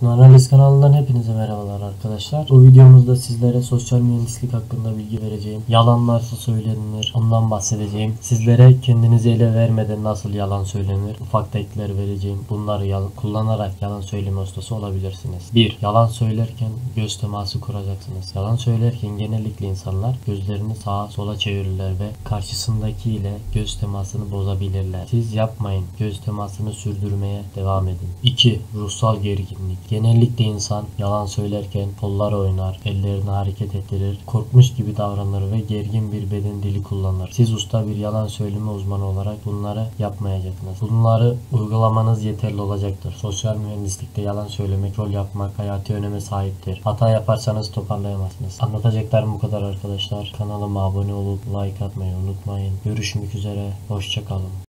Teknoanaliz kanalından hepinize merhabalar arkadaşlar. Bu videomuzda sizlere sosyal mühendislik hakkında bilgi vereceğim. Yalan varsa söylenir. Ondan bahsedeceğim. Sizlere kendinizi ele vermeden nasıl yalan söylenir. Ufak teknikler vereceğim. Bunları yal- kullanarak yalan söyleme ustası olabilirsiniz. 1. Yalan söylerken göz teması kuracaksınız. Yalan söylerken genellikle insanlar gözlerini sağa sola çevirirler ve karşısındaki ile göz temasını bozabilirler. Siz yapmayın. Göz temasını sürdürmeye devam edin. 2. Ruhsal gerginlik. Genellikle insan yalan söylerken kollar oynar, ellerini hareket ettirir, korkmuş gibi davranır ve gergin bir beden dili kullanır. Siz usta bir yalan söyleme uzmanı olarak bunları yapmayacaksınız. Bunları uygulamanız yeterli olacaktır. Sosyal mühendislikte yalan söylemek, rol yapmak hayati öneme sahiptir. Hata yaparsanız toparlayamazsınız. Anlatacaklarım bu kadar arkadaşlar. Kanalıma abone olup like atmayı unutmayın. Görüşmek üzere. Hoşçakalın.